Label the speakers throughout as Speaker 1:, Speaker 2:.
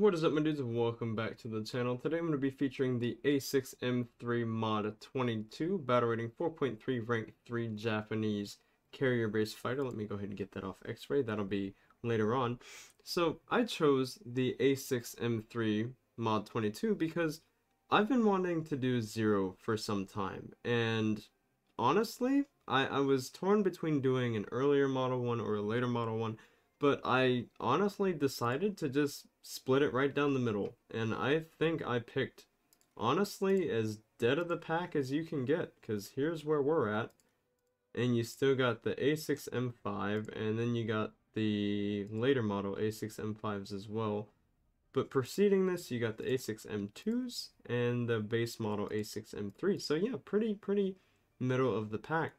Speaker 1: What is up my dudes, welcome back to the channel. Today I'm going to be featuring the A6M3 Mod 22, battle rating 4.3, rank 3 Japanese carrier-based fighter. Let me go ahead and get that off X-Ray, that'll be later on. So I chose the A6M3 Mod 22 because I've been wanting to do Zero for some time, and honestly, I, I was torn between doing an earlier model one or a later model one, but I honestly decided to just split it right down the middle. And I think I picked, honestly, as dead of the pack as you can get. Because here's where we're at. And you still got the A6M5, and then you got the later model A6M5s as well. But preceding this, you got the A6M2s and the base model A6M3. So yeah, pretty, pretty middle of the pack.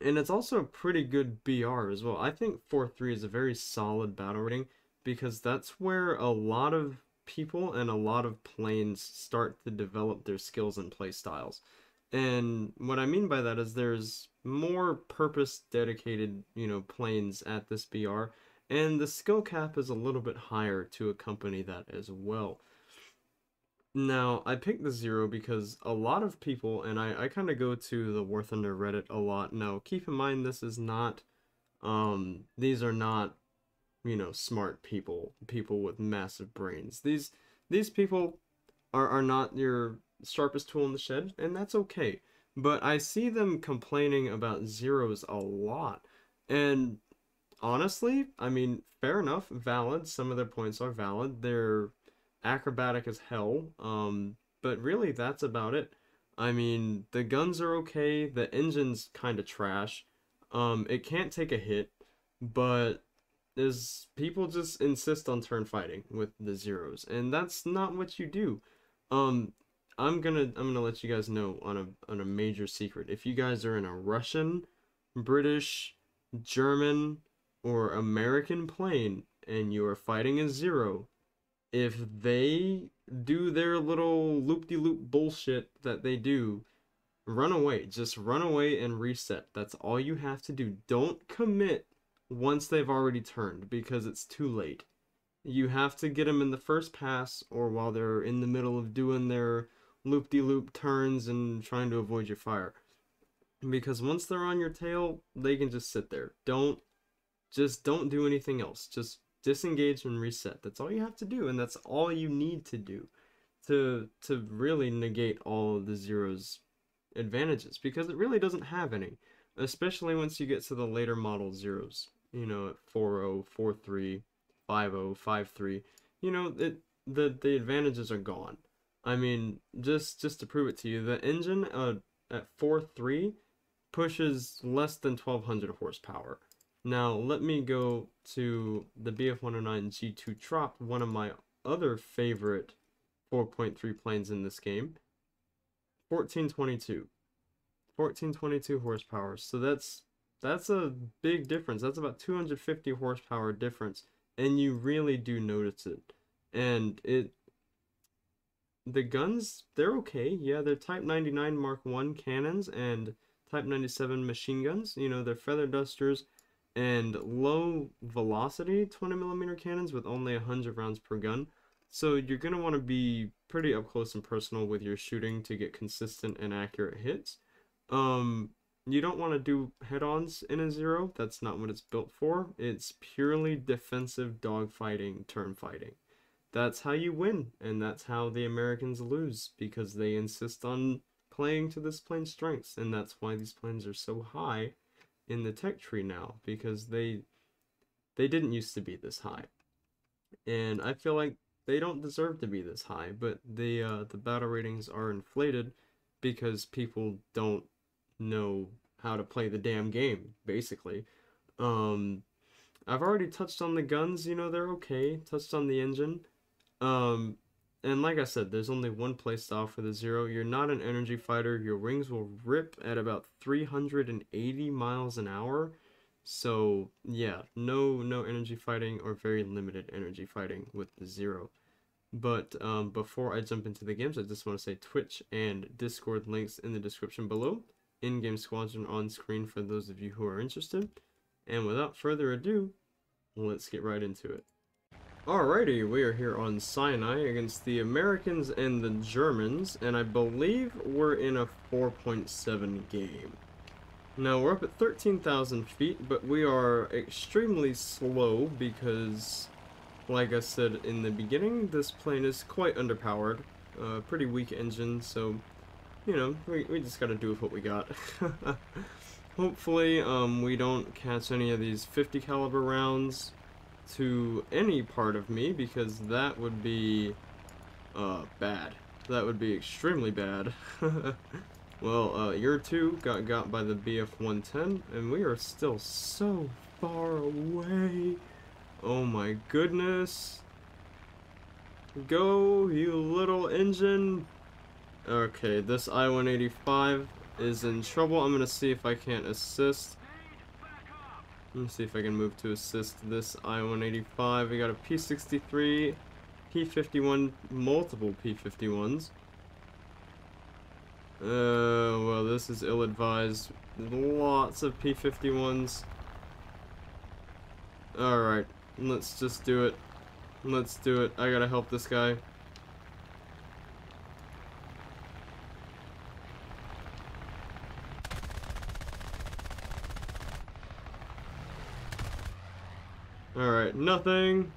Speaker 1: And it's also a pretty good BR as well. I think 4-3 is a very solid battle rating because that's where a lot of people and a lot of planes start to develop their skills and play styles. And what I mean by that is there's more purpose dedicated, you know, planes at this BR, and the skill cap is a little bit higher to accompany that as well. Now, I picked the zero because a lot of people, and I, I kind of go to the War Thunder Reddit a lot. Now, keep in mind, this is not, um, these are not, you know, smart people, people with massive brains. These, these people are, are not your sharpest tool in the shed, and that's okay. But I see them complaining about zeros a lot. And honestly, I mean, fair enough, valid. Some of their points are valid. They're acrobatic as hell. Um, but really, that's about it. I mean, the guns are okay. The engine's kind of trash. Um, it can't take a hit, but is people just insist on turn fighting with the zeros, and that's not what you do. Um, I'm gonna I'm gonna let you guys know on a on a major secret. If you guys are in a Russian, British, German, or American plane and you are fighting a zero, if they do their little loop-de-loop bullshit that they do, run away. Just run away and reset. That's all you have to do. Don't commit once they've already turned because it's too late. You have to get them in the first pass or while they're in the middle of doing their loop-de-loop turns and trying to avoid your fire. Because once they're on your tail, they can just sit there. Don't just don't do anything else. Just disengage and reset. That's all you have to do, and that's all you need to do to to really negate all of the zero's advantages because it really doesn't have any, especially once you get to the later model zeros. You know, at 4.0, 4.3, 5.0, 5.3. You know, it the the advantages are gone. I mean, just just to prove it to you, the engine uh, at 4.3 pushes less than 1200 horsepower now, let me go to the BF-109 G2 Trop, one of my other favorite 4.3 planes in this game. 1422. 1422 horsepower. So that's that's a big difference. That's about 250 horsepower difference. And you really do notice it. And it the guns, they're okay. Yeah, they're Type 99 Mark 1 cannons and Type 97 machine guns. You know, they're feather dusters and low velocity 20 millimeter cannons with only 100 rounds per gun. So you're going to want to be pretty up close and personal with your shooting to get consistent and accurate hits. Um, you don't want to do head-ons in a zero. That's not what it's built for. It's purely defensive dogfighting, turn fighting. That's how you win, and that's how the Americans lose because they insist on playing to this plane's strengths, and that's why these planes are so high in the tech tree now because they they didn't used to be this high. And I feel like they don't deserve to be this high, but the uh, the battle ratings are inflated because people don't know how to play the damn game, basically. Um, I've already touched on the guns, you know, they're okay. Touched on the engine. Um, and like I said, there's only one playstyle for the Zero. You're not an energy fighter. Your wings will rip at about 380 miles an hour. So yeah, no no energy fighting or very limited energy fighting with the Zero. But um, before I jump into the games, I just want to say Twitch and Discord links in the description below. In-game squadron on screen for those of you who are interested. And without further ado, let's get right into it. Alrighty, we are here on Sinai against the Americans and the Germans, and I believe we're in a 4.7 game. Now, we're up at 13,000 feet, but we are extremely slow because, like I said in the beginning, this plane is quite underpowered. Uh, pretty weak engine, so, you know, we, we just gotta do with what we got. Hopefully, um, we don't catch any of these 50 caliber rounds to any part of me because that would be uh, bad. That would be extremely bad. well, uh, year two got got by the BF-110 and we are still so far away. Oh my goodness. Go, you little engine. Okay, this I-185 is in trouble. I'm gonna see if I can't assist. Let me see if I can move to assist this I-185. We got a P-63, P-51, multiple P-51s. Uh, well, this is ill-advised. Lots of P-51s. Alright, let's just do it. Let's do it. I gotta help this guy. Nothing.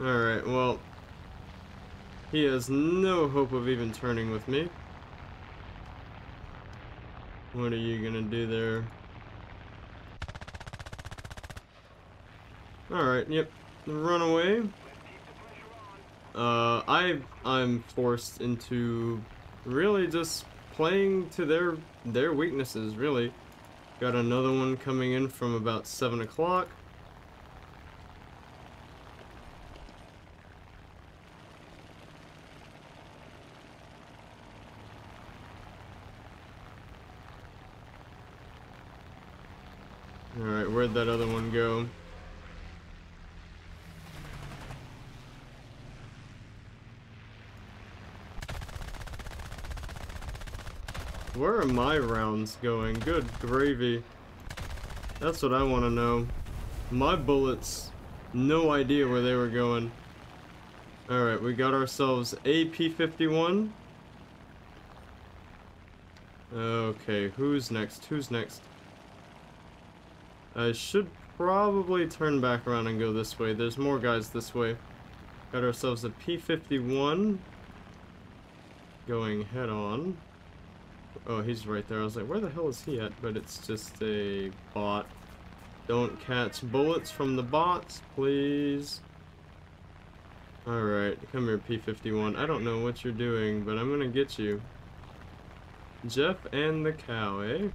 Speaker 1: Alright, well, he has no hope of even turning with me. What are you gonna do there? Alright, yep. Run away. Uh, I, I'm forced into really just playing to their, their weaknesses, really. Got another one coming in from about 7 o'clock. Alright, where'd that other one go? Where are my rounds going? Good gravy. That's what I want to know. My bullets, no idea where they were going. Alright, we got ourselves a P-51. Okay, who's next? Who's next? I should probably turn back around and go this way. There's more guys this way. Got ourselves a P-51. Going head on. Oh, he's right there. I was like, where the hell is he at? But it's just a bot. Don't catch bullets from the bots, please. Alright, come here, P-51. I don't know what you're doing, but I'm gonna get you. Jeff and the cow, eh?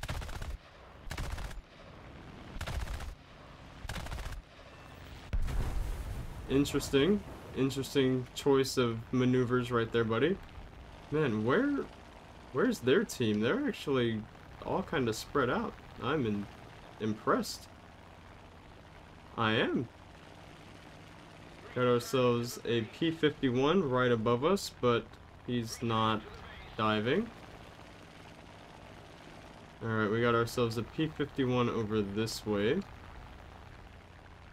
Speaker 1: Interesting. Interesting choice of maneuvers right there, buddy. Man, where Where's their team? They're actually all kind of spread out. I'm in, impressed. I am. Got ourselves a P-51 right above us, but he's not diving. Alright, we got ourselves a P-51 over this way.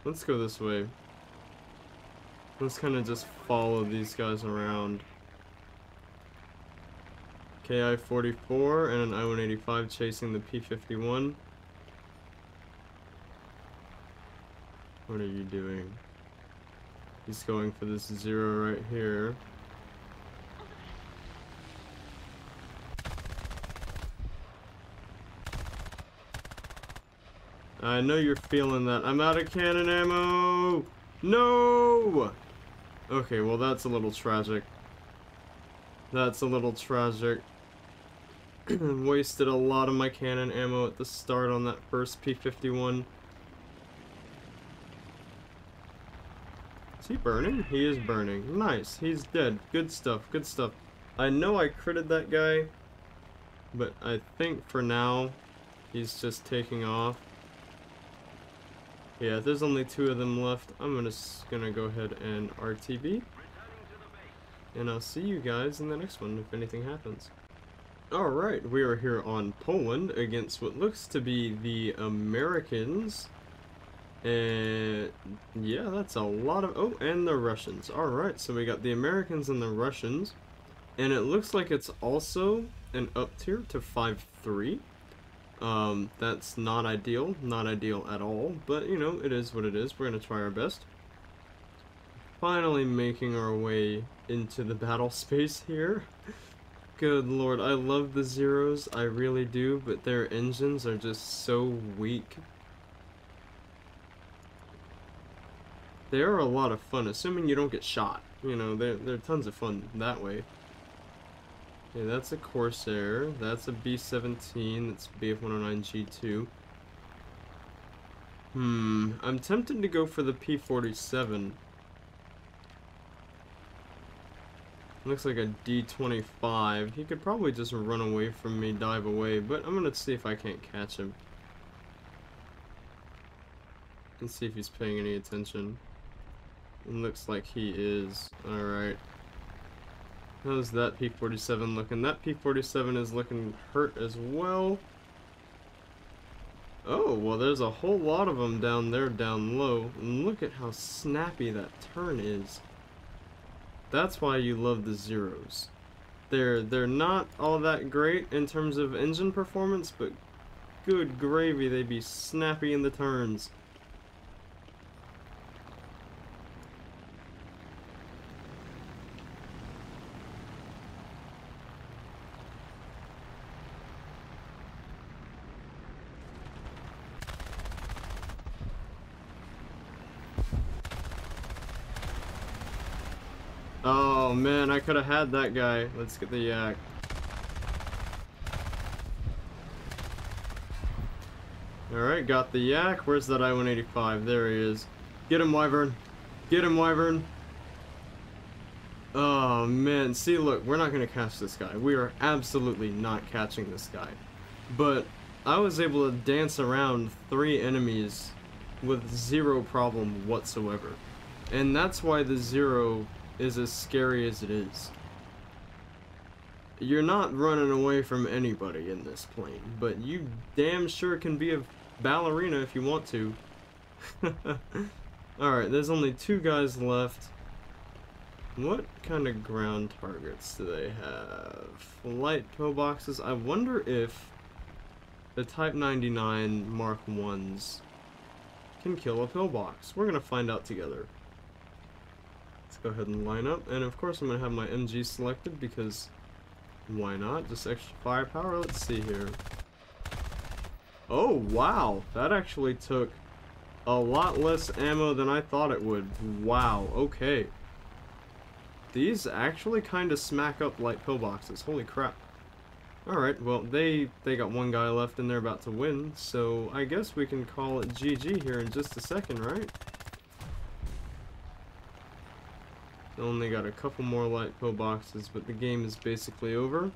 Speaker 1: Let's go this way. Let's kind of just follow these guys around. KI-44 and an I-185 chasing the P-51. What are you doing? He's going for this zero right here. I know you're feeling that. I'm out of cannon ammo! No! Okay, well that's a little tragic. That's a little tragic. Wasted a lot of my cannon ammo at the start on that first P-51. Is he burning? He is burning. Nice. He's dead. Good stuff. Good stuff. I know I critted that guy, but I think for now, he's just taking off. Yeah, there's only two of them left. I'm gonna, gonna go ahead and RTB. And I'll see you guys in the next one if anything happens. Alright, we are here on Poland against what looks to be the Americans. And yeah, that's a lot of. Oh, and the Russians. Alright, so we got the Americans and the Russians. And it looks like it's also an up tier to 5 3. Um, that's not ideal. Not ideal at all. But, you know, it is what it is. We're going to try our best. Finally making our way into the battle space here. Good lord, I love the Zeros, I really do, but their engines are just so weak. They are a lot of fun, assuming you don't get shot. You know, they're, they're tons of fun that way. Yeah, that's a Corsair, that's a B-17, that's BF-109G2. Hmm, I'm tempted to go for the P-47. Looks like a D25. He could probably just run away from me, dive away, but I'm gonna see if I can't catch him. And see if he's paying any attention. It looks like he is. Alright. How's that P-47 looking? That P-47 is looking hurt as well. Oh, well there's a whole lot of them down there down low. And look at how snappy that turn is. That's why you love the Zeros. They're they're not all that great in terms of engine performance, but good gravy, they be snappy in the turns. Oh man, I could have had that guy. Let's get the yak. Alright, got the yak. Where's that I-185? There he is. Get him, Wyvern. Get him, Wyvern. Oh man, see look, we're not gonna catch this guy. We are absolutely not catching this guy. But I was able to dance around three enemies with zero problem whatsoever. And that's why the zero is as scary as it is. You're not running away from anybody in this plane, but you damn sure can be a ballerina if you want to. Alright, there's only two guys left. What kind of ground targets do they have? Light pillboxes. I wonder if the Type 99 Mark 1s can kill a pillbox. We're gonna find out together go ahead and line up. And of course I'm going to have my MG selected because why not? Just extra firepower. Let's see here. Oh, wow. That actually took a lot less ammo than I thought it would. Wow, okay. These actually kind of smack up light pillboxes. Holy crap. Alright, well, they, they got one guy left and they're about to win, so I guess we can call it GG here in just a second, right? Only got a couple more light pill boxes, but the game is basically over.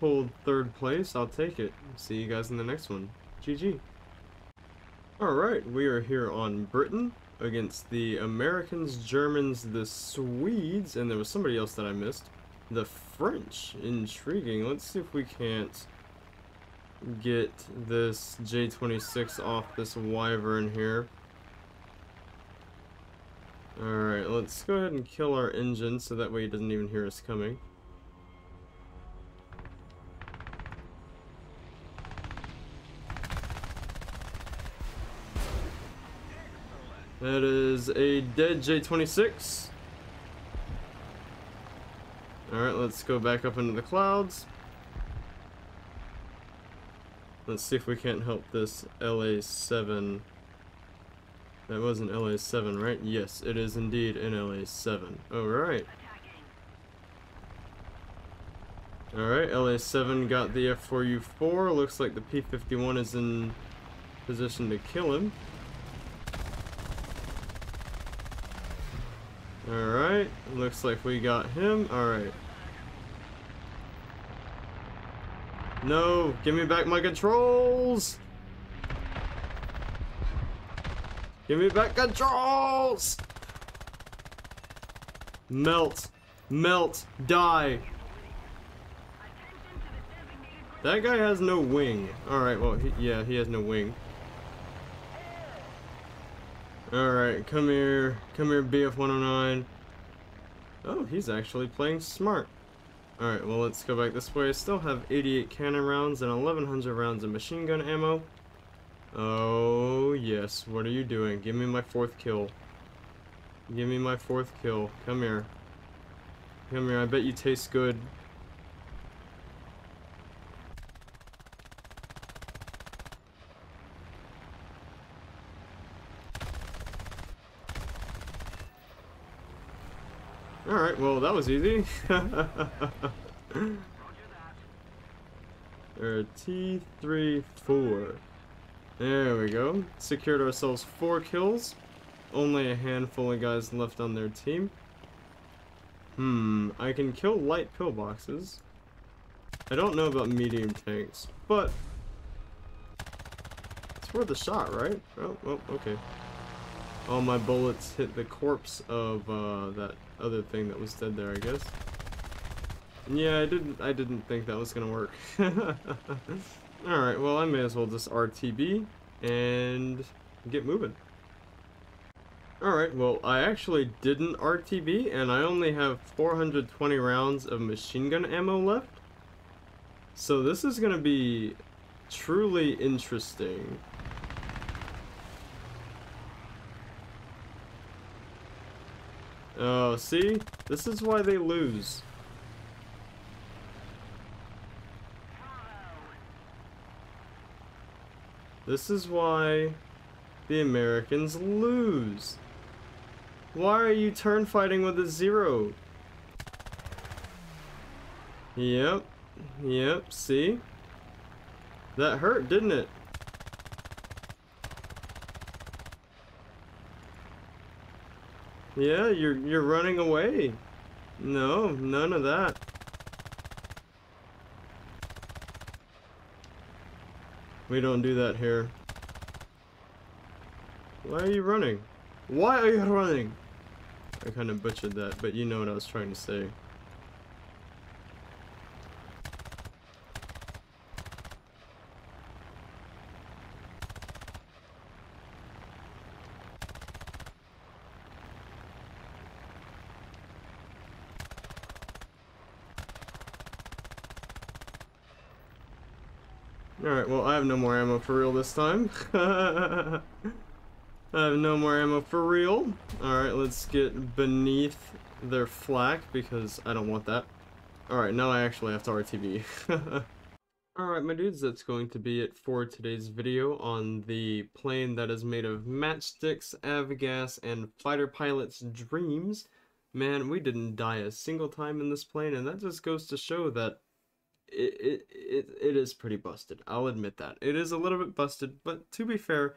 Speaker 1: Hold third place, I'll take it. See you guys in the next one. GG. Alright, we are here on Britain against the Americans, Germans, the Swedes, and there was somebody else that I missed. The French. Intriguing. Let's see if we can't get this J26 off this Wyvern here. Alright, let's go ahead and kill our engine so that way he doesn't even hear us coming. That is a dead J26. Alright, let's go back up into the clouds. Let's see if we can't help this LA-7 that was an LA-7, right? Yes, it is indeed an LA-7. Alright. Alright, LA-7 got the F4U4. Looks like the P-51 is in position to kill him. Alright, looks like we got him. Alright. No, give me back my controls! Give me back controls! Melt. Melt. Die. That guy has no wing. Alright, well, he, yeah, he has no wing. Alright, come here. Come here, BF-109. Oh, he's actually playing smart. Alright, well let's go back this way. I still have 88 cannon rounds and 1100 rounds of machine gun ammo. Oh, What are you doing? Give me my fourth kill. Give me my fourth kill. Come here. Come here, I bet you taste good. Alright, well that was easy. Or T3, 4. There we go. Secured ourselves four kills. Only a handful of guys left on their team. Hmm, I can kill light pillboxes. I don't know about medium tanks, but it's worth a shot, right? Oh, well, okay. All my bullets hit the corpse of uh, that other thing that was dead there, I guess. Yeah, I didn't. I didn't think that was gonna work. All right. Well, I may as well just RTB and get moving. Alright, well, I actually didn't RTB, and I only have 420 rounds of machine gun ammo left. So this is going to be truly interesting. Oh, see? This is why they lose. This is why the Americans lose. Why are you turn fighting with a zero? Yep. Yep, see? That hurt, didn't it? Yeah, you're you're running away. No, none of that. We don't do that here. Why are you running? Why are you running? I kind of butchered that, but you know what I was trying to say. Alright, well, I have no more ammo for real this time. I have no more ammo for real. Alright, let's get beneath their flak because I don't want that. Alright, now I actually have to RTB. Alright, my dudes, that's going to be it for today's video on the plane that is made of matchsticks, avgas, and fighter pilots' dreams. Man, we didn't die a single time in this plane, and that just goes to show that it, it, it is pretty busted. I'll admit that. It is a little bit busted, but to be fair,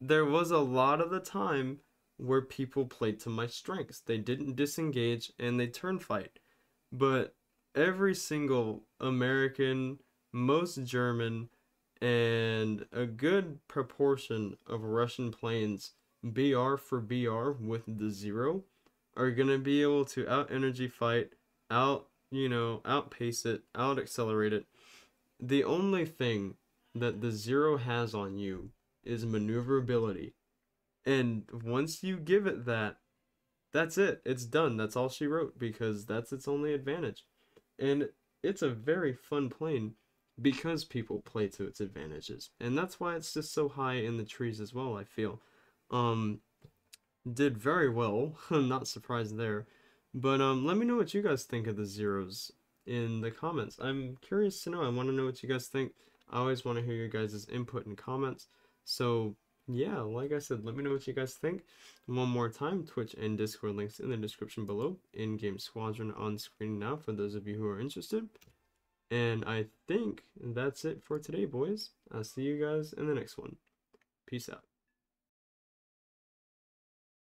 Speaker 1: there was a lot of the time where people played to my strengths. They didn't disengage and they turn fight. But every single American, most German, and a good proportion of Russian planes, BR for BR with the zero, are going to be able to out energy fight, out you know, outpace it, out accelerate it. The only thing that the zero has on you is maneuverability. And once you give it that, that's it. It's done. That's all she wrote because that's its only advantage. And it's a very fun plane because people play to its advantages. And that's why it's just so high in the trees as well, I feel. Um did very well. I'm not surprised there. But um, let me know what you guys think of the zeros in the comments. I'm curious to know. I want to know what you guys think. I always want to hear your guys' input and comments. So yeah, like I said, let me know what you guys think. One more time, Twitch and Discord links in the description below. In-game Squadron on screen now for those of you who are interested. And I think that's it for today, boys. I'll see you guys in the next one. Peace out.